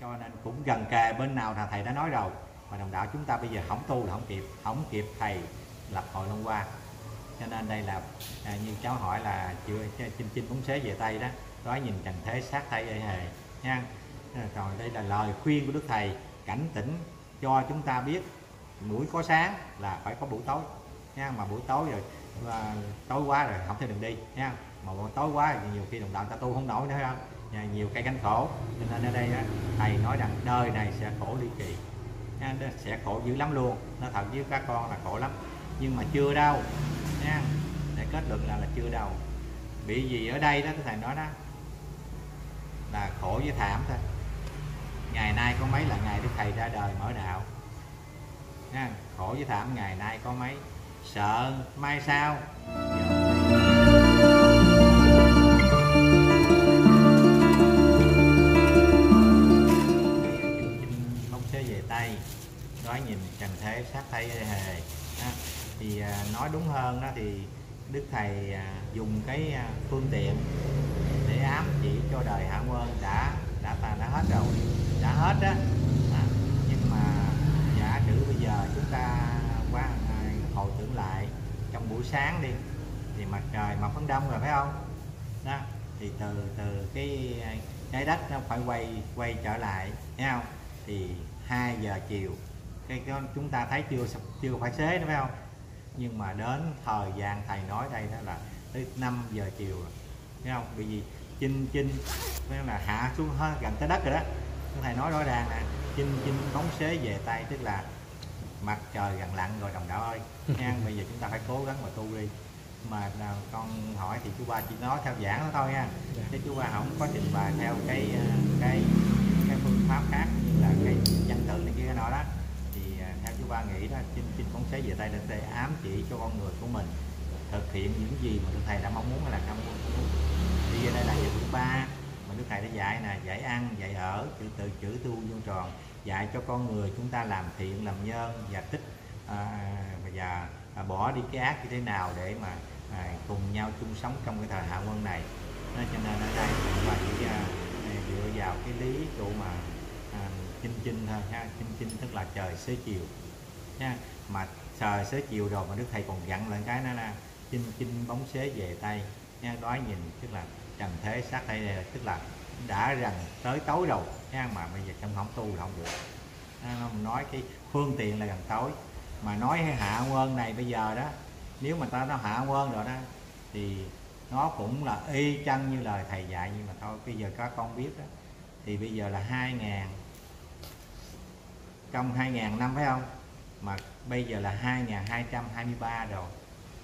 cho nên cũng gần kề bên nào là thầy đã nói rồi. Mà đồng đạo chúng ta bây giờ không tu là không kịp không kịp thầy lập hội long qua cho nên đây là à, như cháu hỏi là chưa chinh chinh bóng xế về tây đó. Đó nhìn trần thế sát thay ê hề nha. À, rồi đây là lời khuyên của đức thầy. Cảnh tỉnh cho chúng ta biết mũi có sáng là phải có buổi tối nha. Mà buổi tối rồi và tối quá rồi không thể đừng đi nha. Mà buổi tối quá thì nhiều khi đồng đạo ta tu không nổi nữa không? Nhiều cây cánh khổ. Cho nên ở đây á, thầy nói rằng đời này sẽ khổ ly kỳ. Nha, sẽ khổ dữ lắm luôn. Nó thật với các con là khổ lắm. Nhưng mà chưa đâu nha để kết luận là là chưa đâu bị gì ở đây đó thầy nói đó là khổ với thảm thôi. Ngày nay có mấy là ngày đức thầy ra đời mở đạo. Nha khổ với thảm ngày nay có mấy? Sợ mai sao? không tây nói nhìn trần thế sát thấy hề thì à, nói đúng hơn đó thì đức thầy à, dùng cái à, phương tiện để ám chỉ cho đời hạ quân đã đã ta đã hết rồi đã hết đó à, nhưng mà giả sử bây giờ chúng ta qua hồi tưởng lại trong buổi sáng đi thì mặt trời mọc phấn đông rồi phải không? Đó thì từ từ cái trái đất nó phải quay quay trở lại thấy không? Thì 2 giờ chiều. Cái, cái chúng ta thấy chưa chưa phải xế nữa phải không? Nhưng mà đến thời gian thầy nói đây đó là tới 5 giờ chiều rồi thấy không? Bởi vì chinh chinh là hạ xuống hết gần tới đất rồi đó. Thầy nói rõ ràng là chinh chinh bóng xế về tay tức là mặt trời gần lặn rồi đồng đạo ơi. Nha bây giờ chúng ta phải cố gắng mà tu đi. Mà nào con hỏi thì chú ba chỉ nói theo giảng đó thôi nha chứ chú ba không có trình bày theo cái cái cái phương pháp khác như là cái văn tự này kia nọ đó. Thì à, theo chú ba nghĩ đó chinh chinh bóng xế về tay để ám chỉ cho con người của mình thực hiện những gì mà đức thầy đã mong muốn là không muốn về đây là giờ thứ ba mà đức thầy đã dạy là dạy ăn dạy ở chữ tự chữ tu vuông tròn dạy cho con người chúng ta làm thiện làm nhân và tích à, và à, bỏ đi cái ác như thế nào để mà à, cùng nhau chung sống trong cái thời hạ quân này. Nên cho nên ở đây và chỉ à, vào cái lý tụ mà à, chinh chinh thôi ha chinh chinh tức là trời xế chiều nha mà trời xế chiều rồi mà đức thầy còn dặn lại cái đó là chinh chinh bóng xế về tay nha đó nhìn tức là trần thế sát đây tức là đã rằng tới tối rồi nha mà bây giờ trong không tu là không được. À, nó nói cái phương tiện là gần tối. Mà nói hạ quân này bây giờ đó nếu mà ta nó hạ quân rồi đó thì nó cũng là y chang như lời thầy dạy nhưng mà thôi bây giờ các con biết đó thì bây giờ là 2000 trong 2000 năm phải không? Mà bây giờ là hai ngàn hai trăm hai mươi ba rồi.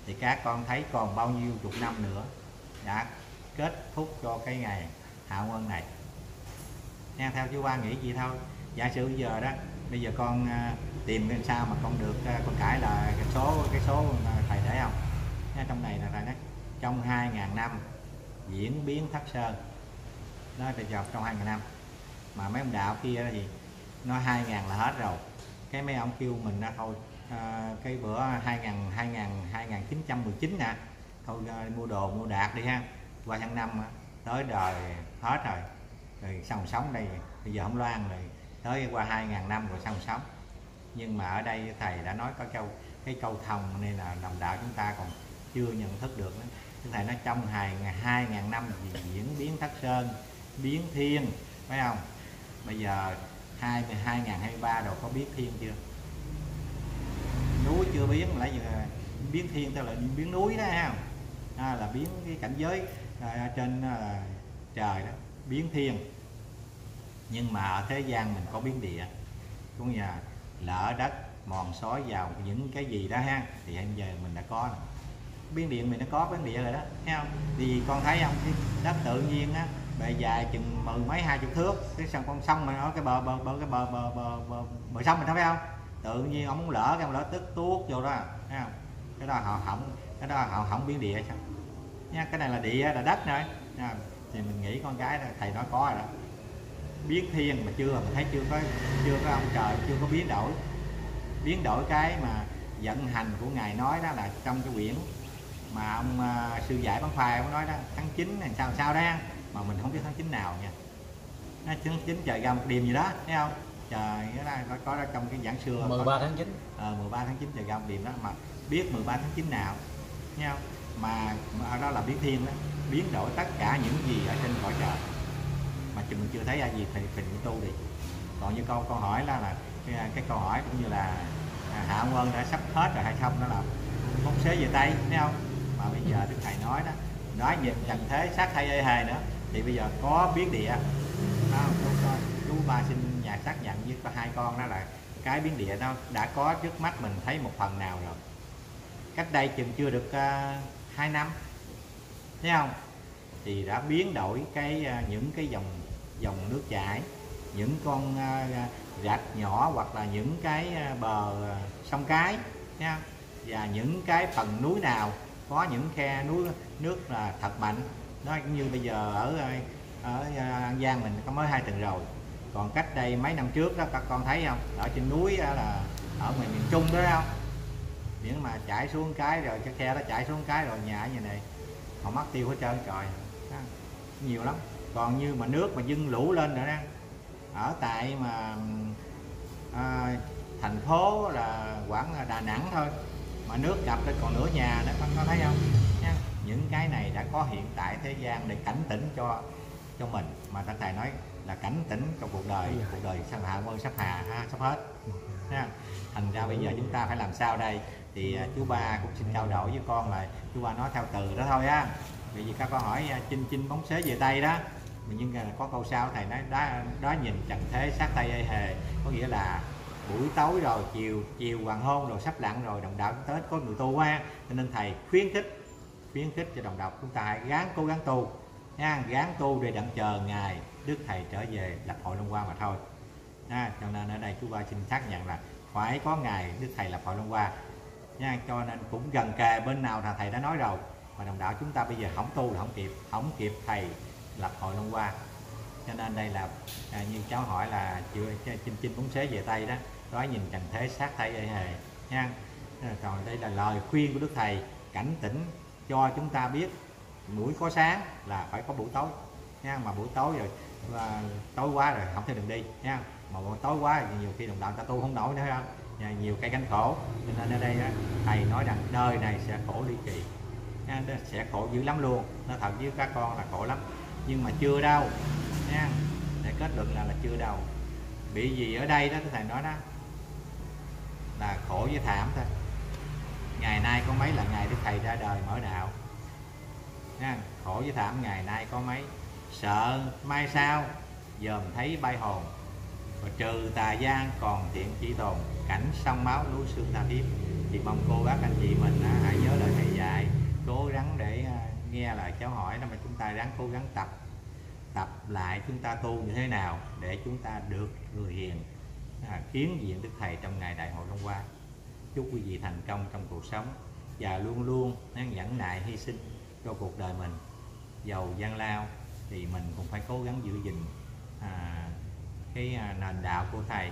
Thì các con thấy còn bao nhiêu chục năm nữa đã kết thúc cho cái ngày hạ quân này? Nha theo chú ba nghĩ gì thôi. Giả sử bây giờ đó, bây giờ con à, tìm cái sao mà con được à, con cãi là cái số cái số à, thầy để không? Nha trong này là thầy nói, trong 2.000 năm diễn biến thất sơn nó là dọc trong 2.000 năm. Mà mấy ông đạo kia thì nó 2.000 là hết rồi. Cái mấy ông kêu mình ra thôi à, cái bữa 2000 2000 2919 nè thôi à, mua đồ mua đạt đi ha. Qua tháng năm tới đời hết rồi. Rồi xong sống đây bây giờ không loan rồi. Tới qua 2.000 năm rồi xong sống. Nhưng mà ở đây thầy đã nói có câu cái câu thòng nên là đồng đạo chúng ta còn chưa nhận thức được nữa. Thầy nói trong hai hai ngàn năm gì? Diễn biến thất sơn biến thiên phải không? Bây giờ hai hai ngàn hai ba rồi có biến thiên chưa? Núi chưa biến lại giờ biến thiên theo là biến núi đó ha à, là biến cái cảnh giới à, trên à, trời đó biến thiên. Nhưng mà ở thế gian mình có biến địa cũng nhà là lỡ đất mòn xói vào những cái gì đó ha thì hiện giờ mình đã có rồi. biến điện mình nó có biến địa rồi đó thấy không? Thì con thấy không? Cái đất tự nhiên á bề dài chừng mười mấy hai chục thước. Cái sông con sông mà nó cái bờ bờ bờ cái bờ bờ bờ bờ, bờ sông mình thấy không? Tự nhiên ông muốn lỡ cái ông lỡ tức tuốt vô đó thấy không? Cái đó họ hỏng cái đó họ hỏng biến địa sao. Nha cái này là địa là đất rồi nha. thì mình nghĩ con cái thầy nói có rồi đó. Biến thiên mà chưa mà thấy chưa có chưa có ông trời chưa có biến đổi. Biến đổi cái mà vận hành của ngài nói đó là trong cái quyển mà ông uh, sư giải bán khoai ông nói đó tháng 9 là sao sao đó mà mình không biết tháng 9 nào nha. Nó chín chín trời ra một đêm gì đó thấy không? Trời nó có ra trong cái giảng xưa. 13 tháng 9 ờ, 13 tháng 9 trời ra một đêm đó. Mà biết 13 tháng 9 nào thấy không? Mà, ở đó là biến thiên đó biến đổi tất cả những gì ở trên cõi trời. Mà chừng mình chưa thấy ai gì thì mình tu đi. Còn như câu câu hỏi là là cái, cái câu hỏi cũng như là à, hạ ơn đã sắp hết rồi hay không đó là bóng xế về tay thấy không? Mà bây giờ đức thầy nói đó nói về trần thế sát thay ê hề nữa thì bây giờ có biến địa. Đó, chú, ba xin nhà xác nhận với hai con đó là cái biến địa nó đã có trước mắt mình thấy một phần nào rồi. Cách đây chừng chưa được à, uh, 2 năm. Thấy không? Thì đã biến đổi cái uh, những cái dòng dòng nước chảy những con uh, rạch nhỏ hoặc là những cái uh, bờ uh, sông cái nha và những cái phần núi nào có những khe núi nước là thật mạnh nó cũng như bây giờ ở ờ, ở ờ, An Giang mình có mới hai tuần rồi. Còn cách đây mấy năm trước đó các con thấy không? Ở trên núi đó là ở ngoài miền Trung đó không? Miễn mà chạy xuống cái rồi cái khe đó chạy xuống cái rồi nhà như này họ mất tiêu hết trơn trời. Đó. nhiều lắm. Còn như mà nước mà dưng lũ lên nữa đó ở tại mà à, thành phố là quảng Đà Nẵng thôi mà nước ngập lên còn nửa nhà nữa con có thấy không? nha có hiện tại thế gian để cảnh tỉnh cho cho mình. Mà ta thầy nói là cảnh tỉnh cho cuộc đời cuộc đời sắp hạ quân sắp hà ha, sắp hết. Nha. Thành ra bây giờ chúng ta phải làm sao đây? Thì à, chú ba cũng xin trao đổi với con là chú ba nói theo từ đó thôi á. Vì vì các con hỏi à, chinh chinh bóng xế về tay đó. Nhưng là có câu sau thầy nói đó, đó nhìn trần thế sát tay ê hề. Có nghĩa là buổi tối rồi chiều chiều hoàng hôn rồi sắp lặn rồi đồng đạo tết có người tu quá cho nên thầy khuyến khích khuyến khích cho đồng đạo chúng ta hãy gắng cố gắng tu nha gắng tu để đặng chờ ngày đức thầy trở về lập hội long hoa mà thôi. Nha cho nên ở đây chú ba xin xác nhận là phải có ngày đức thầy lập hội long hoa. Nha cho nên cũng gần kề bên nào là thầy đã nói rồi. Mà đồng đạo chúng ta bây giờ không tu là không kịp không kịp thầy lập hội long hoa. Cho nên đây là à, như cháu hỏi là chưa chim chim bóng xế về tay đó. Đó nhìn trần thế sát thay ê hề. Nha còn đây là lời khuyên của đức thầy. Cảnh tỉnh cho chúng ta biết buổi có sáng là phải có buổi tối nha. Mà buổi tối rồi và tối quá rồi không thể đừng đi nha. Mà buổi tối quá thì nhiều khi đồng đạo ta tu không nổi nữa không nhiều cây cánh khổ. Nên ở đây thầy nói rằng đời này sẽ khổ ly kỳ nha, sẽ khổ dữ lắm luôn. Nó thật với các con là khổ lắm. Nhưng mà chưa đâu nha. Để kết luận là là chưa đâu. Bị gì ở đây đó thầy nói đó là khổ với thảm thôi ngày nay có mấy là ngày đức thầy ra đời mở đạo. Nha khổ với thảm ngày nay có mấy? Sợ mai sau dòm thấy bay hồn. Và trừ tà gian còn thiện chỉ tồn cảnh sông máu núi xương ta tiếp thì mong cô bác anh chị mình á, hãy nhớ lời thầy dạy cố gắng để à, nghe lời cháu hỏi đó mà chúng ta ráng cố gắng tập. Tập lại chúng ta tu như thế nào để chúng ta được người hiền à, kiến diện đức thầy trong ngày đại hội hôm qua chúc quý vị thành công trong cuộc sống và luôn luôn nhẫn nại hy sinh cho cuộc đời mình. Giàu gian lao thì mình cũng phải cố gắng giữ gìn à, cái à, nền đạo của thầy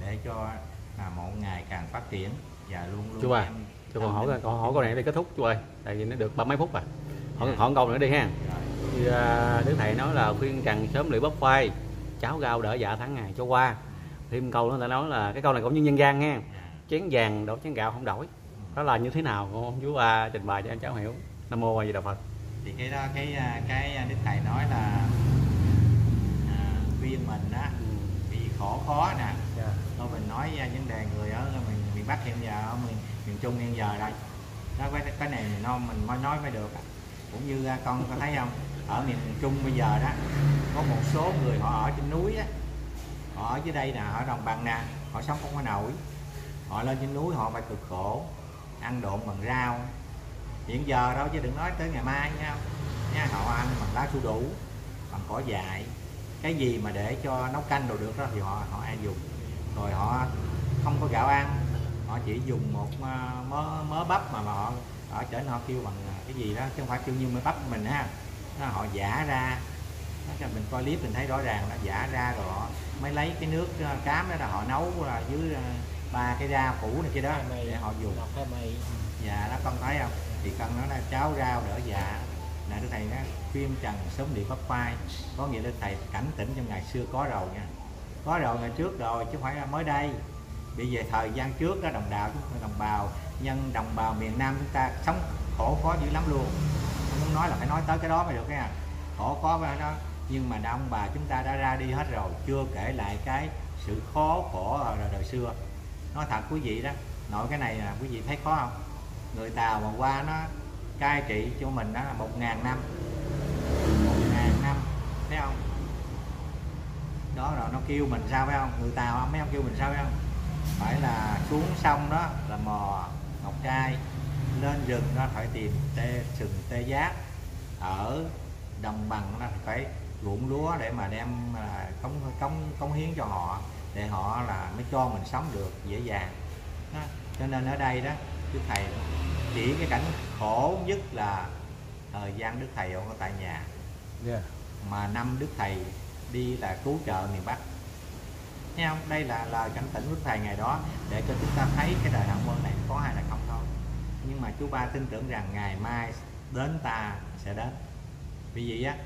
để cho à, mỗi ngày càng phát triển và luôn luôn chú ba cho con hỏi con hỏi câu này để kết thúc chú ơi tại vì nó được ba mấy phút rồi. Hỏi dạ. hỏi câu nữa đi ha. Thì, à, đức thầy nói là khuyên trần sớm lụy bắp khoai cháo gạo đỡ dạ tháng ngày. Cho qua thêm câu nữa ta nói là cái câu này cũng như nhân gian nha dạ. Chén vàng đổi chén gạo không đổi. Đó là như thế nào con chú ba trình bày cho anh cháu hiểu. Nam mô a di đà phật. Thì cái đó cái à, cái đức thầy nói là à, khuyên mình đó bị khổ khó nè yeah. Dạ. thôi mình nói vấn đề người ở miền miền bắc hiện giờ ở miền miền trung hiện giờ đây. Đó cái cái này mình nói mình mới nói mới được cũng như à, con có thấy không? Ở miền trung bây giờ đó có một số người họ ở trên núi á họ ở dưới đây nè ở đồng bằng nè họ sống không có nổi họ lên trên núi họ phải cực khổ ăn độn bằng rau. Hiện giờ đâu chứ đừng nói tới ngày mai nha. Nha họ ăn bằng lá su đủ bằng cỏ dại. Cái gì mà để cho nấu canh đồ được đó thì họ họ ăn dùng. Rồi họ không có gạo ăn họ chỉ dùng một ờ, mớ mớ bắp mà, mà họ ở trên họ kêu bằng cái gì đó chứ không phải kêu như mớ bắp mình ha nó họ giả ra. Nó cho mình coi clip mình thấy rõ ràng là giả ra rồi họ mới lấy cái nước ờ, cám đó là họ nấu là dưới ba cái rau củ này kia đó để họ dùng. Dạ nó con thấy không? Thì con nói là cháo rau đỡ dạ. Là đức thầy đó khuyên trần sớm điện pháp phai có nghĩa là thầy cảnh tỉnh trong ngày xưa có rồi nha. Có rồi ngày trước rồi chứ không phải là mới đây. Bây giờ thời gian trước đó đồng đạo chúng đồng bào nhân đồng bào miền Nam chúng ta sống khổ khó dữ lắm luôn. Không muốn nói là phải nói tới cái đó mới được nha. Khổ khó với đó. Nhưng mà ông bà chúng ta đã ra đi hết rồi chưa kể lại cái sự khó khổ ở đời xưa nói thật, quý vị đó, nội cái này là quý vị thấy khó không? Người tàu mà qua nó cai trị cho mình đó là một ngàn năm. Một ngàn năm, thấy không? Đó rồi nó kêu mình sao phải không? Người tàu mấy ông kêu mình sao phải không? Phải là xuống sông đó, là mò ngọc trai, lên rừng nó phải tìm tê, sừng tê giác. Ở đồng bằng nó phải ruộng lúa để mà đem à, cống cống cống hiến cho họ để họ là mới cho mình sống được dễ dàng. Đó. cho nên ở đây đó đức thầy chỉ cái cảnh khổ nhất là thời gian đức thầy ở tại nhà. Yeah. mà năm đức thầy đi là cứu trợ miền bắc. Thấy không? Đây là lời cảnh tỉnh đức thầy ngày đó để cho chúng ta thấy cái đời hạng quân này có hay là không thôi. Nhưng mà chú ba tin tưởng rằng ngày mai đến ta sẽ đến. Vì vậy á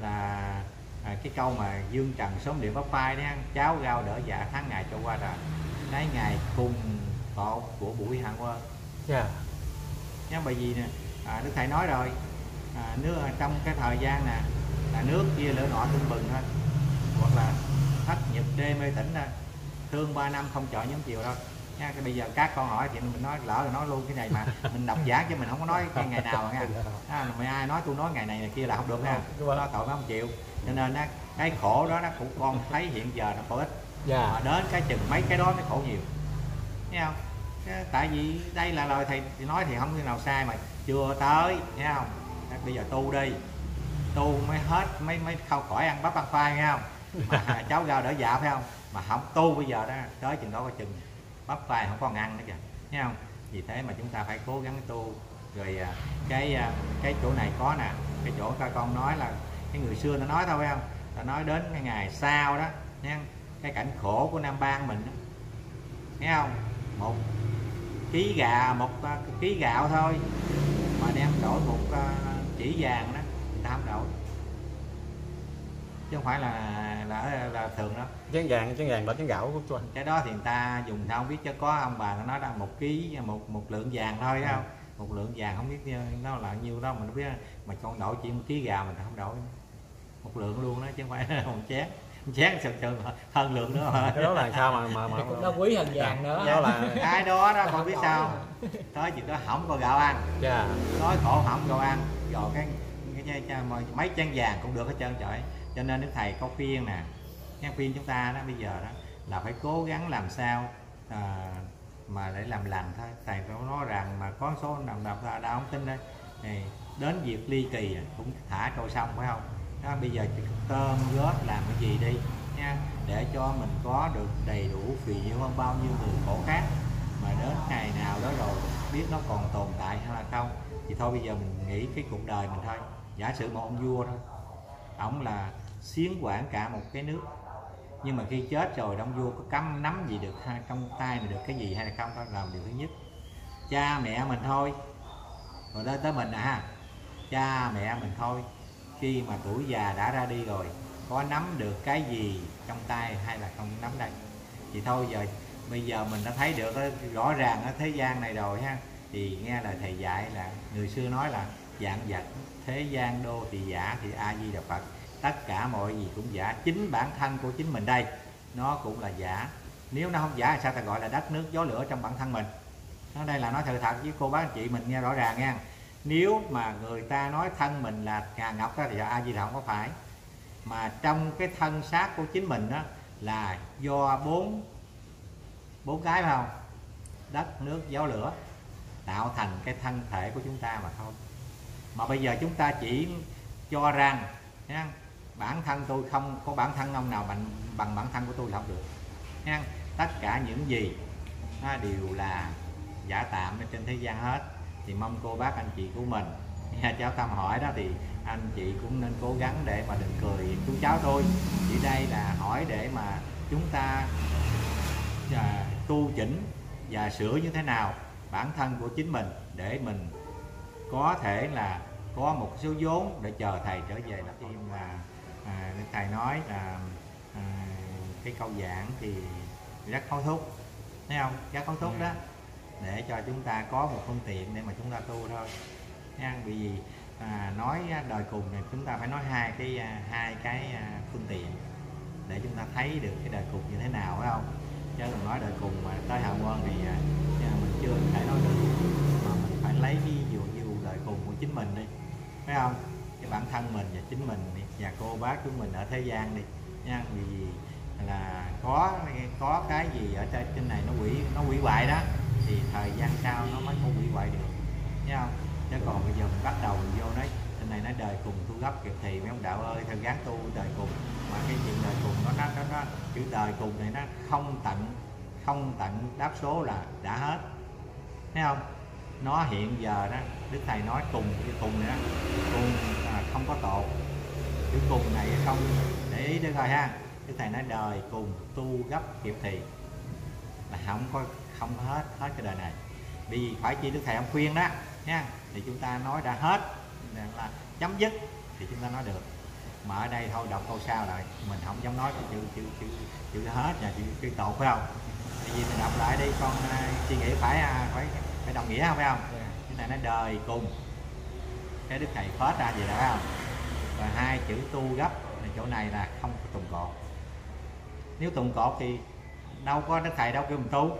là à, cái câu mà dương trần sớm điện bắp phai đấy cháu gao đỡ dạ tháng ngày cho qua rồi cái ngày cùng cột của buổi hạng quân yeah. nha bởi vì nè? À, đức thầy nói rồi à, nước trong cái thời gian nè là nước kia lửa nọ tưng bừng thôi hoặc là thất nhật đê mê tỉnh thôi thương ba năm không chọn nhóm chiều đâu. Nha cái bây giờ các con hỏi thì mình nói lỡ rồi nói luôn cái này mà mình đọc giả chứ mình không có nói cái ngày nào nha. À, mày ai nói tôi nói ngày này ngày kia là không được nha. Nó tội không chịu cho nên á cái khổ đó nó cũng con thấy hiện giờ nó có ít. Yeah. mà đến cái chừng mấy cái đó mới khổ nhiều. Thấy không? Cái- tại vì đây là lời thầy nói thì không thể nào sai mà chưa tới thấy không? Bây giờ tu đi. Tu mới hết mới mới không khỏi ăn bắp ăn khoai nghe không? Mà cháu rau đỡ dạ phải không? Mà không tu bây giờ đó tới chừng đó có chừng bắp khoai không còn ăn nữa kìa thấy không? Vì thế mà chúng ta phải cố gắng tu. Rồi à, cái à, cái chỗ này có nè cái chỗ các con nói là cái người xưa nó nói thôi phải không? Ta nói đến cái ngày sau đó nha cái cảnh khổ của nam bang mình đó. thấy không? Một ký gà một à, ký gạo thôi. Mà đem đổi một à, chỉ vàng đó người ta không đổi. Chứ không phải là là là thường đó chén vàng chén vàng đó chén gạo của anh. Cái đó thì người ta dùng sao không biết chứ có ông bà nó nói là một ký một một lượng vàng thôi thấy không? Một lượng vàng không biết nó là nhiêu đâu mình không biết mà con đổi chỉ một ký gạo mình không đổi. Một lượng luôn đó chứ không phải là một chén. Một chén sừng sừng hơn lượng nữa mà. Cái đó là sao mà mà mà, cũng nó quý hơn vàng nữa. Đó là cái đó đó không biết sao tới chuyện đó không có gạo ăn. Yeah. nói khổ không gạo ăn. Rồi cái cái, cái, mấy chén vàng cũng được hết trơn trời. Cho nên đức thầy có khuyên nè. Cái khuyên chúng ta đó bây giờ đó là phải cố gắng làm sao à, mà để làm lành thôi. Thầy có nói rằng mà có số nằm đọc ra đã không tin đây thì đến việc ly kỳ cũng thả trôi sông phải không? Đó, bây giờ tôm góp làm cái gì đi nha. Để cho mình có được đầy đủ phì nhiêu hơn bao nhiêu người khổ khác. Mà đến ngày nào đó rồi biết nó còn tồn tại hay là không thì thôi bây giờ mình nghĩ cái cuộc đời mình thôi. Giả sử một ông vua thôi ổng là xiến quản cả một cái nước nhưng mà khi chết rồi ông vua có cắm nắm gì được ha trong tay mình được cái gì hay là không đó là điều thứ nhất. Cha mẹ mình thôi rồi đến tới mình à ha cha mẹ mình thôi. Khi mà tuổi già đã ra đi rồi có nắm được cái gì trong tay hay là không nắm đây? Thì thôi giờ bây giờ mình đã thấy được đó, rõ ràng ở thế gian này rồi ha. Thì nghe lời thầy dạy là người xưa nói là dạng vật thế gian đô thì giả thì a di đà phật. Tất cả mọi gì cũng giả chính bản thân của chính mình đây nó cũng là giả. Nếu nó không giả thì sao ta gọi là đất nước gió lửa trong bản thân mình? Nó đây là nói thật thật với cô bác anh chị mình nghe rõ ràng nha nếu mà người ta nói thân mình là ngà ngọc đó thì a di đà không có phải. Mà trong cái thân xác của chính mình đó là do bốn bốn cái phải không? Đất nước gió lửa tạo thành cái thân thể của chúng ta mà thôi. Mà bây giờ chúng ta chỉ cho rằng nha, bản thân tôi không có bản thân ông nào bằng bằng bản thân của tôi là không được nha. tất cả những gì nó đều là giả tạm ở trên thế gian hết thì mong cô bác anh chị của mình. Nha, dạ, cháu thăm hỏi đó thì anh chị cũng nên cố gắng để mà đừng cười chú cháu thôi. Chỉ đây là hỏi để mà chúng ta à, tu chỉnh và sửa như thế nào bản thân của chính mình để mình có thể là có một số vốn để chờ thầy trở về là khi mà à, thầy nói là à, cái câu giảng thì rất hối thúc thấy không? Rất hối thúc đó để cho chúng ta có một phương tiện để mà chúng ta tu thôi. Nha bởi vì à, nói đời cùng này chúng ta phải nói hai cái à, hai cái à, phương tiện để chúng ta thấy được cái đời cùng như thế nào phải không? Chứ đừng nói đời cùng mà tới hạ quân thì à, mình chưa thể nói được. Mà mình phải lấy ví dụ như đời cùng của chính mình đi phải không? Cái bản thân mình và chính mình và cô bác chúng mình ở thế gian đi. Nha vì là có có cái gì ở trên trên này nó quỷ nó quỷ hoại đó thì thời gian sau nó mới không bị hoại được. Thấy không? Chứ còn bây giờ mình bắt đầu mình vô nói trên này nói đời cùng tu gấp kịp thì mấy ông đạo ơi theo gán tu đời cùng. Mà cái chuyện đời cùng nó nó nó, nó chữ đời cùng này nó không tận không tận đáp số là đã hết. Thấy không? Nó hiện giờ đó đức thầy nói cùng cái cùng này đó cùng à, không có tổ chữ cùng này không để ý được rồi ha. Đức thầy nói đời cùng tu gấp kịp thì là không có không có hết hết cái đời này. Vì phải chi đức thầy ông khuyên đó nha thì chúng ta nói đã hết là chấm dứt thì chúng ta nói được. Mà ở đây thôi đọc câu sau lại. Mình không dám nói chữ chữ chữ chữ hết và chữ chữ tột phải không? Tại vì mình đọc lại đi con uh, suy nghĩ phải uh, phải phải đồng nghĩa không phải không? Cái này nó đời cùng. Cái đức thầy phết ra gì đó phải không? Và hai chữ tu gấp thì chỗ này là không có tùng cột. Nếu tùng cột thì đâu có đức thầy đâu kêu mình tu.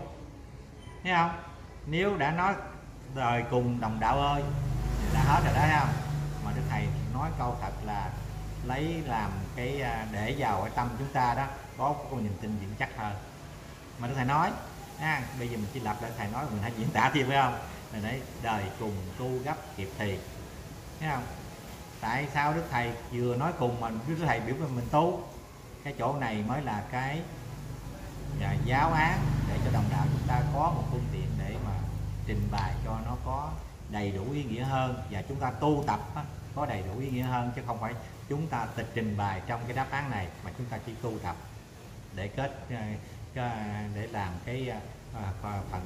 Thấy không? Nếu đã nói đời cùng đồng đạo ơi thì đã hết rồi đó thấy không? Mà đức thầy nói câu thật là lấy làm cái à, để vào cái tâm chúng ta đó có con nhìn tin vững chắc hơn. Mà đức thầy nói ha, bây giờ mình chỉ lập lại thầy nói mình hãy diễn tả thêm phải không? Mình nói đời cùng tu gấp kịp thì. Thấy không? Tại sao đức thầy vừa nói cùng mà đức thầy biểu mình mình tu? Cái chỗ này mới là cái và giáo án để cho đồng đạo chúng ta có một phương tiện để mà trình bày cho nó có đầy đủ ý nghĩa hơn. Và chúng ta tu tập có đầy đủ ý nghĩa hơn chứ không phải chúng ta tịch trình bày trong cái đáp án này mà chúng ta chỉ tu tập để kết ờ, để làm cái ờ, ờ, phần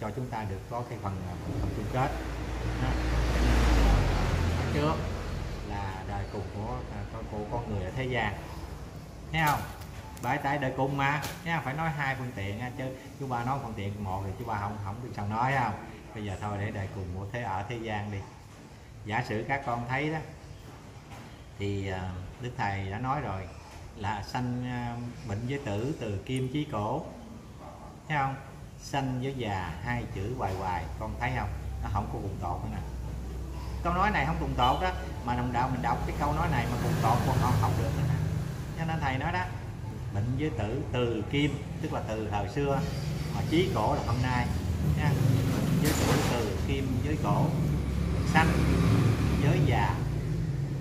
cho chúng ta được có cái phần phần, chung kết. Đó. trước là đời cùng của của con người ở thế gian. Thấy không? Bãi tại đời cùng mà. Nha, phải nói hai phương tiện chứ chú ba nói phương tiện một thì chú ba không không được sao nói không? Bây giờ thôi, để đời cùng của thế, ở thế gian đi. Giả sử các con thấy đó, thì à, đức thầy đã nói rồi là sanh à, bệnh với tử từ kim chí cổ. Thấy không? Sanh với già hai chữ hoài hoài, con thấy không? Nó không có cùng tột nữa nè. Câu nói này không cùng tột đó, mà đồng đạo mình đọc cái câu nói này mà cùng tột con không học được nữa nè. Cho nên thầy nói đó bệnh giới tử từ kim, tức là từ thời xưa, mà chí cổ là hôm nay, nha. Bệnh giới tử từ kim, giới cổ. Sanh, giới già.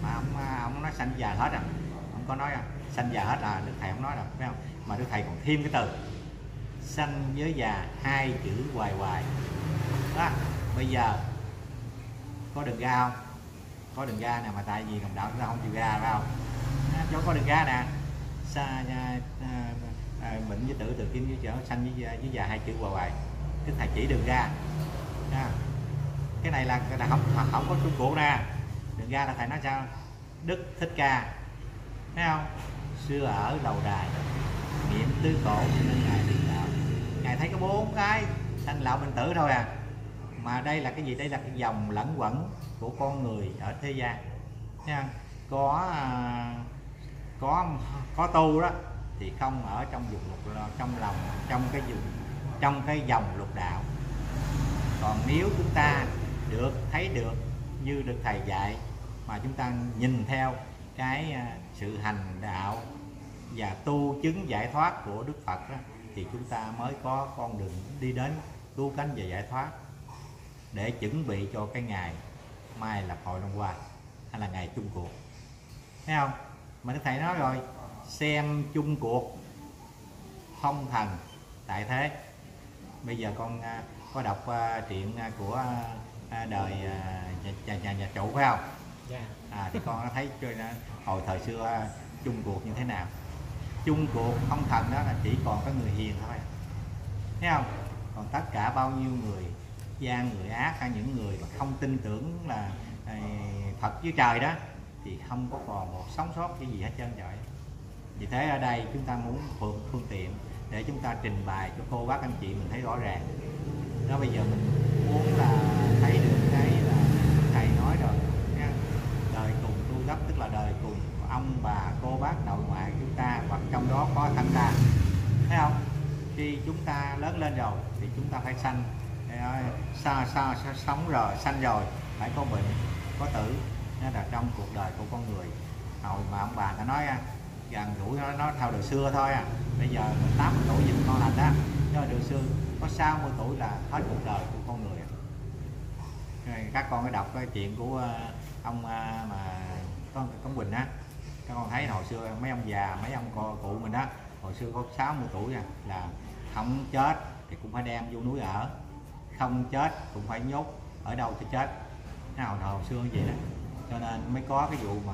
Mà ông à, ông nói sanh già hết à? Không có nói à? Sanh già hết à? Đức thầy không nói đâu, phải không? Mà đức thầy còn thêm cái từ. Sanh, giới già, hai chữ hoài hoài. Đó, bây giờ, có đường ra không? Có đường ra nè mà tại vì đồng đạo chúng ta không chịu ra, phải không? Chỗ có đường ra nè xa à, à, à, bệnh với tử từ kim với chở xanh với, à, với già hai chữ hòa hòa cái thầy chỉ đường ra à, cái này là, là không không có trung cổ ra. Đường ra là thầy nói sao? Đức thích ca. Thấy không? Xưa ở đầu đài niệm tứ cổ nên ngài định đạo. Ngài thấy có bốn cái thanh lão bệnh tử thôi à. Mà đây là cái gì? Đây là cái dòng lẫn quẩn của con người ở thế gian. Thấy không? có à, có có tu đó thì không ở trong vùng lục trong lòng trong cái vùng trong cái dòng lục đạo. Còn nếu chúng ta được thấy được như được thầy dạy mà chúng ta nhìn theo cái à, sự hành đạo và tu chứng giải thoát của Đức Phật đó, thì chúng ta mới có con đường đi đến tu cánh và giải thoát để chuẩn bị cho cái ngày mai là hội năm qua hay là ngày chung cuộc. Thấy không? Mà đức thầy nói rồi xem chung cuộc phong thần tại thế bây giờ con à, có đọc uh, truyện uh, của uh, đời nhà, nhà, nhà, nhà chủ phải không yeah. Dạ. à, thì con thấy chơi hồi thời xưa chung cuộc như thế nào chung cuộc ông thần đó là chỉ còn có người hiền thôi thấy không còn tất cả bao nhiêu người gian người ác hay những người mà không tin tưởng là à, Phật dưới trời đó thì không có còn một sống sót cái gì hết trơn vậy vì thế ở đây chúng ta muốn phương, phương tiện để chúng ta trình bày cho cô bác anh chị mình thấy rõ ràng. Đó bây giờ mình muốn là thấy được cái là thầy nói rồi nha. Đời cùng tu gấp tức là đời cùng ông bà cô bác nội ngoại chúng ta hoặc trong đó có thân ta. Thấy không? Khi chúng ta lớn lên rồi thì chúng ta phải sanh. Sao sao sống rồi sanh rồi phải có bệnh có tử nó là trong cuộc đời của con người hồi mà ông bà đã nói gần tuổi nó, theo đời xưa thôi à. Bây giờ mình 80 tuổi gì con lành đó nhưng mà đời xưa có 60 tuổi là hết cuộc đời của con người à. các con có đọc cái chuyện của ờ, ông ờ, mà con cống bình á. Các con thấy hồi xưa mấy ông già mấy ông cô cụ mình đó hồi xưa có 60 tuổi à, là không chết thì cũng phải đem vô núi ở. Không chết cũng phải nhốt ở đâu cho chết. Nào hồi xưa vậy đó cho nên mới có cái vụ mà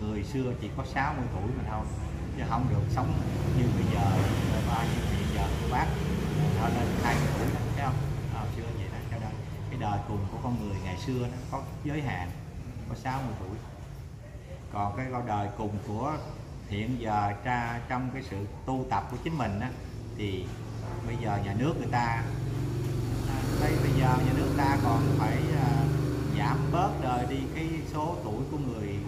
người xưa chỉ có 60 tuổi mà thôi chứ không được sống như bây giờ ba như hiện giờ của bác. Cho nên hai tuổi đó, thấy không? Hồi xưa vậy đó. Cho nên cái đời cùng của con người ngày xưa nó có giới hạn có 60 tuổi. Còn cái đời cùng của hiện giờ tra trong cái sự tu tập của chính mình á thì bây giờ nhà nước người ta à, đây bây giờ nhà nước ta còn phải uh, giảm bớt đời đi cái số tuổi của người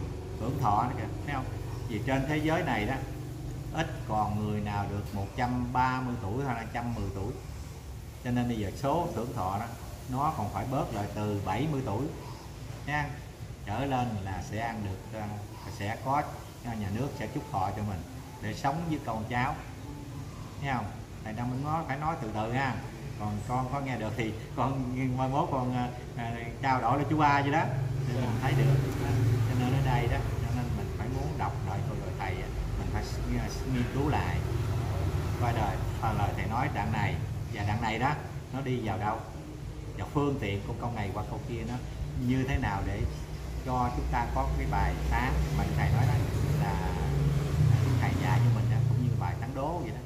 hưởng thọ nữa kìa, thấy không? Vì trên thế giới này đó, ít còn người nào được 130 tuổi hay là 110 tuổi. Cho nên bây giờ số hưởng thọ đó, nó còn phải bớt lại từ 70 tuổi, nha. Trở lên là sẽ ăn được ờ, sẽ có ờ, nhà nước sẽ chúc thọ cho mình để sống với con cháu, thấy không? Thầy đang muốn nói, phải nói từ từ ha còn con có nghe được thì con mai mốt con à, à, trao đổi với chú ba vậy đó. Để mình thấy được. À, cho nên ở đây đó cho nên mình phải muốn đọc lời tôi rồi thầy mình phải nghiên cứu lại. Qua đời và lời thầy nói đoạn này và đoạn này đó nó đi vào đâu? Và phương tiện của câu này qua câu kia nó như thế nào để cho chúng ta có cái bài sáng mà thầy nói đó là thầy dạy cho mình đó, cũng như bài tán đố vậy đó.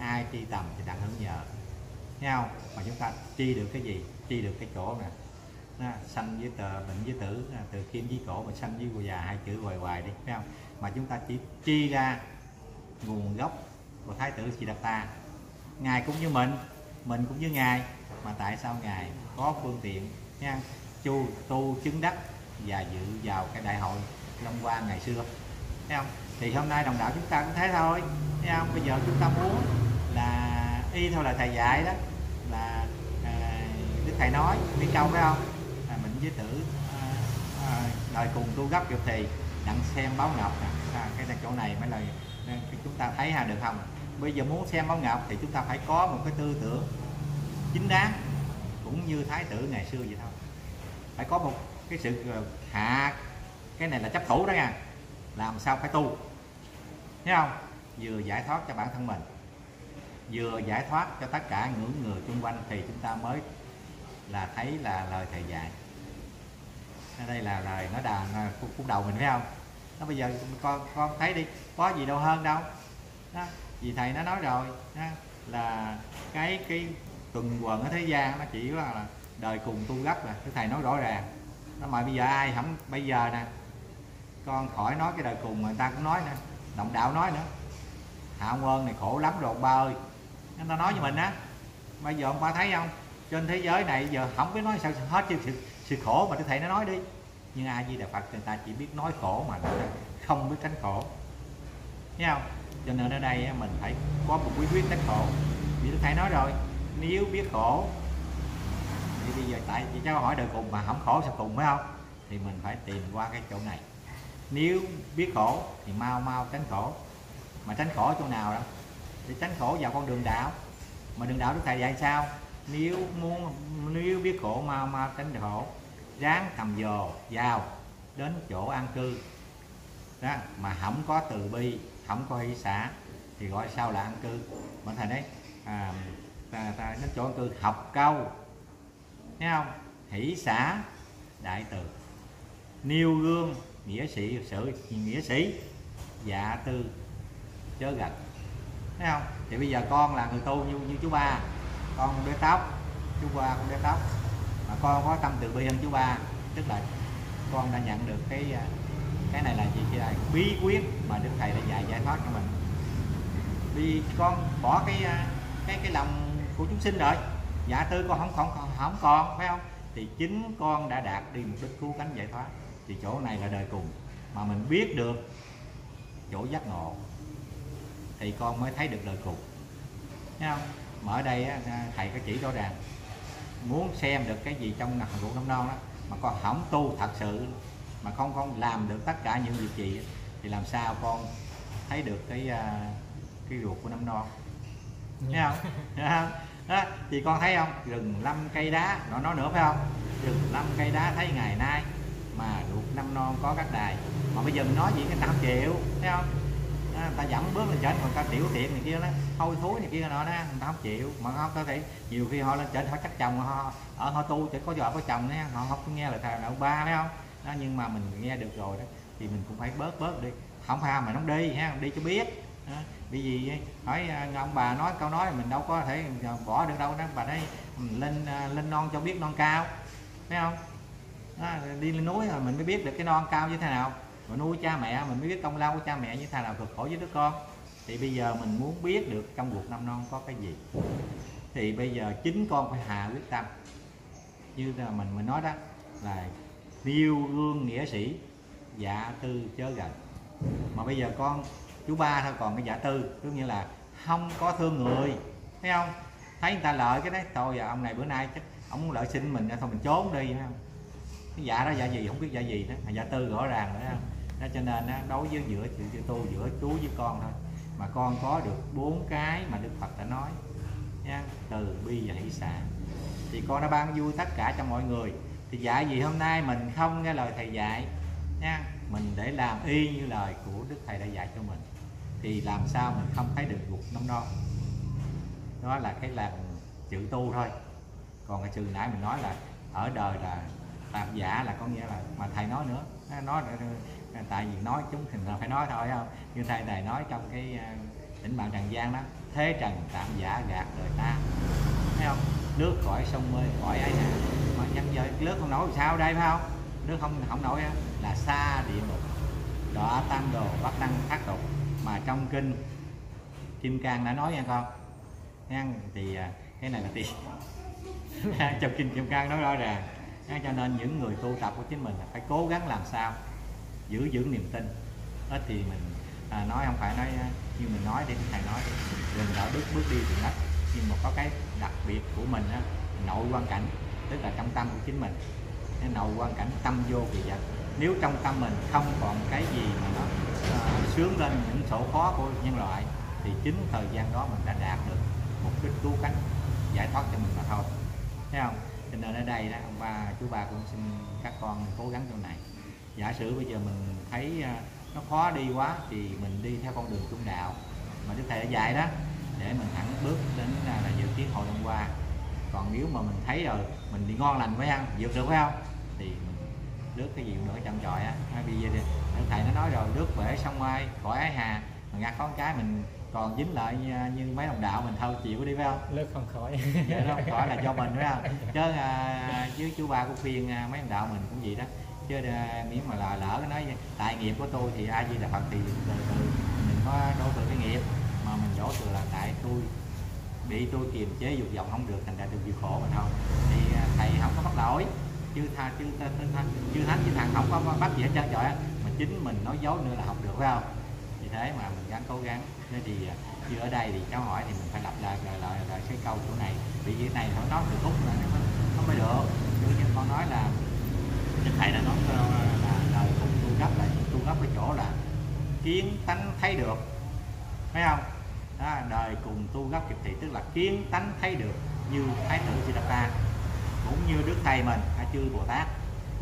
Ai tri tầm thì đặng hưởng nhờ nhau mà chúng ta chi được cái gì? Chi được cái chỗ nè. Nó sanh với tờ, bệnh với tử từ kim với cổ mà sanh với cô già, hai chữ hoài hoài đi thấy không? Mà chúng ta chỉ chi ra nguồn gốc của thái tử Siddhartha. Ngài cũng như mình mình cũng như ngài, mà tại sao ngài có phương tiện nha chu, tu, chứng đắc và dự vào cái đại hội Long qua ngày xưa thấy không? Thì hôm nay đồng đạo chúng ta cũng thế thôi thấy không? Bây giờ chúng ta muốn là y theo là thầy dạy đó là à, đức thầy nói biết câu phải không? À, mình với tử à, à, đời cùng tu gấp kịp thì đặng xem báo ngọc nè. À, cái chỗ này mới là à, chúng ta thấy ha được không? Bây giờ muốn xem báo ngọc thì chúng ta phải có một cái tư tưởng chính đáng cũng như thái tử ngày xưa vậy thôi. Phải có một cái sự à, hạ cái này là chấp thủ đó nha. Làm sao phải tu? Thấy không? Vừa giải thoát cho bản thân mình vừa giải thoát cho tất cả những người xung quanh thì chúng ta mới là thấy là lời thầy dạy. Đây là lời nói đàn à, cũng đầu mình phải không? Nó bây giờ con con thấy đi có gì đâu hơn đâu. Đó vì thầy nó nói rồi đó, là cái cái tuần quần ở thế gian nó chỉ là đời cùng tu gấp là cái thầy nói rõ ràng. Nó mà bây giờ ai không bây giờ nè con khỏi nói cái đời cùng mà người ta cũng nói nè, động đạo nói nữa. Hạ ơn này khổ lắm rồi ba ơi người ta nói với mình á bây giờ ông ba thấy không? Trên thế giới này giờ không biết nói sao hết chứ sự, sự khổ mà đức thầy nó nói đi. Nhưng ai di đà phật người ta chỉ biết nói khổ mà người ta không biết tránh khổ. Thấy không? Cho nên ở đây mình phải có một bí quyết tránh khổ. Vì đức thầy nói rồi nếu biết khổ thì bây giờ tại chị cháu hỏi đời cùng mà không khổ sao cùng phải không? Thì mình phải tìm qua cái chỗ này. Nếu biết khổ thì mau mau tránh khổ. Mà tránh khổ chỗ nào đó? Để tránh khổ vào con đường đạo. Mà đường đạo đức thầy dạy sao? Nếu muốn nếu biết khổ mau mau tránh khổ ráng cầm dồ vào đến chỗ an cư. Đó mà không có từ bi không có hỷ xã thì gọi sao là an cư. Mà thầy đấy à, ta, ta đến chỗ an cư học câu. Thấy không? Hỷ xã đại từ. Nêu gương nghĩa sĩ sự nghĩa sĩ dạ tư chớ gạch thấy không? Thì bây giờ con là người tu như như chú ba. Con để tóc, chú ba con để tóc. Mà con có tâm từ bi hơn chú ba. Tức là con đã nhận được cái à, cái này là gì chị bí quyết mà đức thầy đã dạy, giải thoát cho mình. Vì con bỏ cái à, cái cái lòng của chúng sinh rồi. Dạ tư con không không không còn, phải không? Thì chính con đã đạt đi mục đích cứu cánh giải thoát. Thì chỗ này là đời cùng. Mà mình biết được chỗ giác ngộ thì con mới thấy được đời cùng thấy không? Mà ở đây á, thầy có chỉ rõ ràng muốn xem được cái gì trong ngọc ruột năm non đó mà con không tu thật sự mà con con làm được tất cả những việc gì thì làm sao con thấy được cái à, cái ruột của năm non? Thấy không? Thấy không? Đó, thì con thấy không? Rừng lâm cây đá nó nói nữa phải không? Rừng lâm cây đá thấy ngày nay mà ruột năm non có các đài. Mà bây giờ mình nói gì người ta không chịu thấy không à, người ta dẫn bước lên trên còn ta tiểu tiện này kia đó hôi thối này kia nọ đó người ta không chịu. Mà không có thể nhiều khi họ lên trên họ chắc chồng họ ở họ tu chỉ có vợ có chồng đó họ không có nghe lời thầy đạo ba phải không? Đó, nhưng mà mình nghe được rồi đó thì mình cũng phải bớt bớt đi. Không phải mà nó đi ha đi cho biết. Đó. vì gì hỏi à, ông bà nói câu nói mình đâu có thể bỏ được đâu đó bà đấy ừ, lên à, lên non cho biết non cao. Thấy không? Đó, đi lên núi rồi mình mới biết được cái non cao như thế nào mà nuôi cha mẹ, mình mới biết công lao của cha mẹ như thà nào, cực khổ với đứa con. Thì bây giờ mình muốn biết được trong cuộc năm non có cái gì. Thì bây giờ chính con phải hạ quyết tâm. Như là mình mình nói đó, là nêu gương nghĩa sĩ, giả tư chớ gần. Mà bây giờ con, chú ba thôi, còn cái giả tư tức như là không có thương người, thấy không? Thấy người ta lợi cái đấy, thôi giờ ông này bữa nay chắc ông muốn lợi xin mình, thôi mình trốn đi, thấy không? Cái giả đó giả gì, không biết giả gì đó giả tư rõ ràng nữa không? Đó cho nên đó, đối với giữa sự tu giữa chú với con thôi. Mà con có được bốn cái mà đức phật đã nói nha từ bi và hỷ xả thì con đã ban vui tất cả cho mọi người. Thì dạy gì hôm nay mình không nghe lời thầy dạy nha mình để làm y như lời của đức thầy đã dạy cho mình. Thì làm sao mình không thấy được gục nông non. Đó là cái là chữ tu thôi. Còn cái chữ nãy mình nói là ở đời là làm giả là có nghĩa là mà thầy nói nữa. Nói tại vì nói chúng hình là phải nói thôi, không? Như thầy thầy nói trong cái à, tỉnh bạn trần gian đó, thế trần tạm giả gạt đời ta. Thấy không? Nước khỏi sông mê, khỏi ai nè. Mà nhân giới nước không nổi sao đây, phải không? Nước không không nổi là xa địa ngục. Đọa tam đồ bắt đăng thác tục. Mà trong kinh kim cang đã nói nha con. Nha thì à, cái này là tiền. Trong kinh kim cang nói rõ ràng. Cho nên những người tu tập của chính mình phải cố gắng làm sao giữ giữ niềm tin. Đó thì mình à, nói không phải nói như mình nói đi thầy nói đừng đạo đức bước đi thì mất. Nhưng mà có cái đặc biệt của mình á, nội quan cảnh tức là trong tâm của chính mình. Cái nội quan cảnh tâm vô kỳ vật. Nếu trong tâm mình không còn cái gì mà nó uh, sướng lên những sổ khó của nhân loại thì chính thời gian đó mình đã đạt được mục đích cứu cánh giải thoát cho mình mà thôi. Thấy không? Cho nên ở đây đó ông ba chú ba cũng xin các con cố gắng trong này giả sử bây giờ mình thấy à, nó khó đi quá thì mình đi theo con đường trung đạo mà đức thầy đã dạy đó để mình thẳng bước đến là, là dự kiến hội đồng qua. Còn nếu mà mình thấy rồi mình đi ngon lành phải ăn vượt được phải không? Thì mình nước cái gì nữa chậm chọi á. Bây giờ đức thầy nó nói rồi nước bể sông ai khỏi ái hà. Mà ngặt có cái mình còn dính lại như, như mấy đồng đạo mình thôi chịu đi phải không? Lớp không khỏi. Dạ, không khỏi là do mình phải không? Chứ à, với chú ba cũng khuyên à, mấy đồng đạo mình cũng vậy đó chứ ờ, miếng mà là lỡ nói tại nghiệp của tôi thì ai gì là phật thì từ từ mình có đổ thừa cái nghiệp mà mình đổ thừa là tại tôi bị tôi kiềm chế dục vọng không được thành ra tôi chịu khổ mà thôi. Thì ờ, thầy không có bắt lỗi chứ tha chứ tha, tha, chứ thánh chứ thằng không có bắt gì hết trơn trọi mà chính mình nói dối nữa là học được phải không? Vì thế mà mình gắng cố gắng. Nên thì ờ, chưa như ở đây thì cháu hỏi thì mình phải lặp lại lại lại, lại cái câu chỗ này. Vì cái này nó nói từ khúc là nó, nó mới được. Như con nói là Đức Thầy đã nói ờ, là đời cùng tu gấp lại tu gấp cái chỗ là kiến tánh thấy được. Thấy không? Đó, đời cùng tu gấp kịp thị tức là kiến tánh thấy được như thái tử Siddhartha cũng như đức thầy mình hay chư Bồ Tát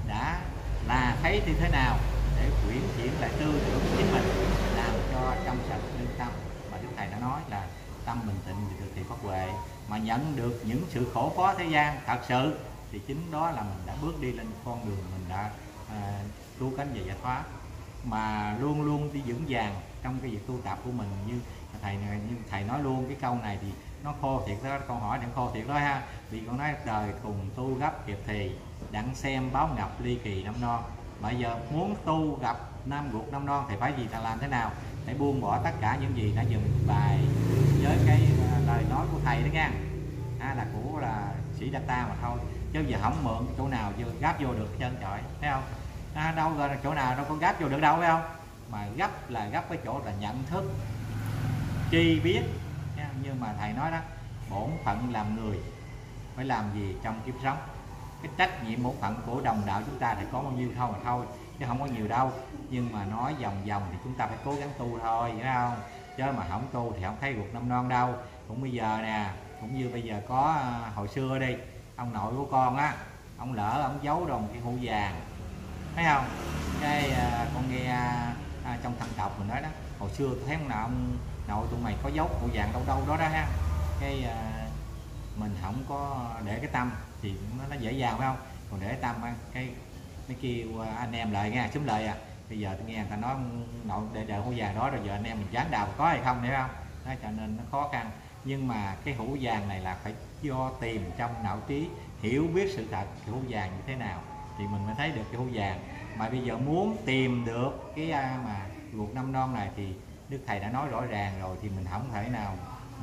đã là thấy như thế nào để quyển chuyển lại tư tưởng của chính mình làm cho trong sạch lương tâm. Mà đức thầy đã nói là tâm bình tĩnh thì được thì phát huệ mà nhận được những sự khổ khó thế gian thật sự thì chính đó là mình đã bước đi lên con đường mình đã à, cứu cánh về giải thoát. Mà luôn luôn đi vững vàng trong cái việc tu tập của mình như thầy như thầy nói luôn cái câu này thì nó khô thiệt đó câu hỏi đang khô thiệt đó ha. Vì con nói đời cùng tu gấp kịp thì đặng xem báo ngập ly kỳ năm non. Bây giờ muốn tu gặp nam ruột năm non thì phải gì ta làm thế nào? Phải buông bỏ tất cả những gì đã dừng bài với cái à, lời nói của thầy đó nha. À, là của là sĩ ta mà thôi chứ giờ không mượn chỗ nào chưa gáp vô được chân trời thấy không? À, đâu rồi chỗ nào đâu có gáp vô được đâu phải không? Mà gấp là gấp cái chỗ là nhận thức chi biết nhưng mà thầy nói đó bổn phận làm người phải làm gì trong kiếp sống? Cái trách nhiệm bổn phận của đồng đạo chúng ta thì có bao nhiêu thôi mà thôi chứ không có nhiều đâu. Nhưng mà nói vòng vòng thì chúng ta phải cố gắng tu thôi phải không? Chứ mà không tu thì không thấy ruột năm non đâu. Cũng bây giờ nè cũng như bây giờ có à, hồi xưa đi ông nội của con á ông lỡ ông giấu đồng cái hũ vàng. Thấy không? Cái à, con nghe à, à trong thân tộc mình nói đó hồi xưa thấy ông nào ông nội tụi mày có giấu hũ vàng đâu đâu đó đó ha. Cái à, mình không có để cái tâm thì nó, nó dễ dàng phải không? Còn để tâm à, cái nó kêu à, anh em lại nghe súng lời à. Bây giờ tôi nghe người ta nói nội để đợi hũ vàng đó rồi giờ anh em mình dán đào có hay không nữa không? Đó, cho nên nó khó khăn nhưng mà cái hũ vàng này là phải do tìm trong não trí, hiểu biết sự thật cái hũ vàng như thế nào thì mình mới thấy được cái hũ vàng. Mà bây giờ muốn tìm được cái à, mà ruột năm non này thì đức thầy đã nói rõ ràng rồi thì mình không thể nào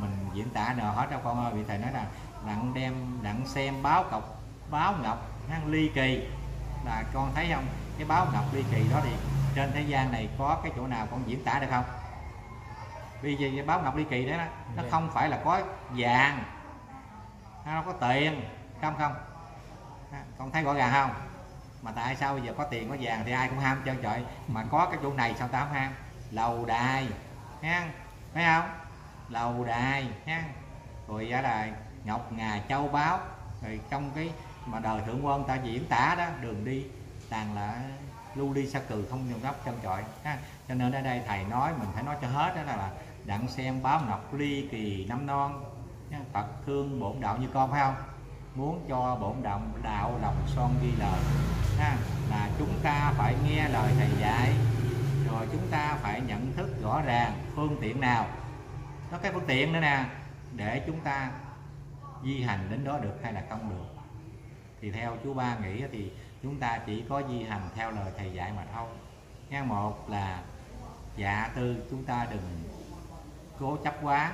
mình diễn tả nào hết đâu con ơi. Vì thầy nói là đặng đem đặng xem báo cọc, báo ngọc hăng ly kỳ. Là con thấy không? Cái báo ngọc ly kỳ đó thì trên thế gian này có cái chỗ nào con diễn tả được không? Vì cái báo ngọc ly kỳ đó. Nó Dạ. không phải là có vàng nó có tiền không không. Con thấy rõ ràng không? Mà tại sao bây giờ có tiền có vàng thì ai cũng ham trơn trọi. Mà có cái chỗ này sao ta không ham? Lầu đài ha? Thấy không? Lầu đài ha? Rồi giá là ngọc ngà châu báu rồi trong cái mà đời thượng quân ta diễn tả đó đường đi toàn là lưu ly sa cừ không nhiều gấp trân trọi ha? Cho nên ở đây thầy nói mình phải nói cho hết đó là đặng xem báo ngọc ly kỳ năm non. Phật thương bổn đạo như con, phải không? Muốn cho bổn đạo đạo lòng son ghi lời. Ha, là chúng ta phải nghe lời thầy dạy, rồi chúng ta phải nhận thức rõ ràng phương tiện nào. Có cái phương tiện nữa nè, để chúng ta di hành đến đó được hay là không được. Thì theo chú ba nghĩ thì chúng ta chỉ có di hành theo lời thầy dạy mà thôi. Nha một là dạ tư chúng ta đừng cố chấp quá.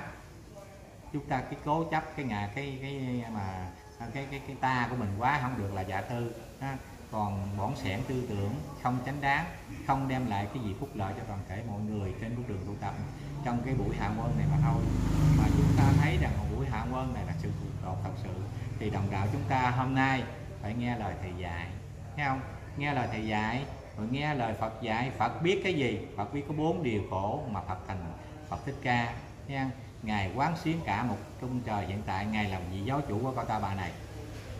Chúng ta cái cố chấp cái ngà, cái cái mà, cái cái cái ta của mình quá không được là dạ tư ha. còn bỏn sẻn tư tưởng không chánh đáng, không đem lại cái gì phúc lợi cho toàn thể mọi người trên bước đường tu tập. Trong cái buổi hạ quân này mà thôi, mà chúng ta thấy rằng một buổi hạ quân này là sự thuộc độ thật sự. Thì đồng đạo chúng ta hôm nay phải nghe lời thầy dạy, thấy không? Nghe lời thầy dạy, rồi nghe lời Phật dạy. Phật biết cái gì? Phật biết có bốn điều khổ mà Phật thành Phật thích ca nha. Ngài quán xuyến cả một trung trời hiện tại ngài là vị giáo chủ của con ta bà này.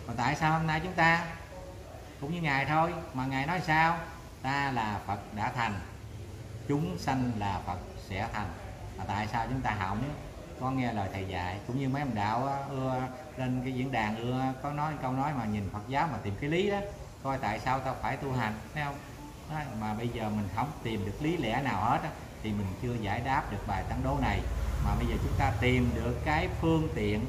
Còn tại sao hôm nay chúng ta? Cũng như ngài thôi mà ngài nói sao? Ta là Phật đã thành chúng sanh là Phật sẽ thành. Mà tại sao chúng ta hỏng? Có nghe lời thầy dạy cũng như mấy ông đạo ưa lên cái diễn đàn ưa có nói câu nói mà nhìn Phật giáo mà tìm cái lý đó. Coi tại sao tao phải tu hành thấy không? Mà bây giờ mình không tìm được lý lẽ nào hết á, thì mình chưa giải đáp được bài tán đố này. Mà bây giờ chúng ta tìm được cái phương tiện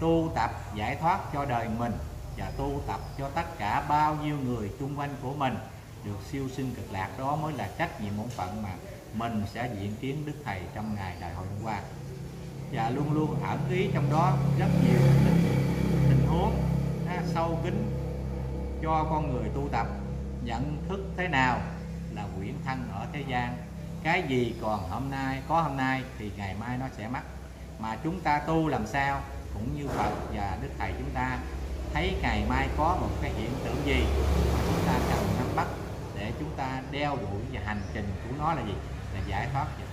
tu tập giải thoát cho đời mình và tu tập cho tất cả bao nhiêu người chung quanh của mình được siêu sinh cực lạc. Đó mới là trách nhiệm bổn phận mà mình sẽ diện kiến đức thầy trong ngày đại hội hôm qua. Và luôn luôn ẩn ý trong đó rất nhiều tình, tình huống ha, sâu kín cho con người tu tập. Nhận thức thế nào là quyển thân ở thế gian? Cái gì còn hôm nay, có hôm nay thì ngày mai nó sẽ mất. Mà chúng ta tu làm sao cũng như Phật và Đức Thầy chúng ta thấy ngày mai có một cái hiện tượng gì mà chúng ta cần nắm bắt để chúng ta đeo đuổi và hành trình của nó là gì? Là giải thoát và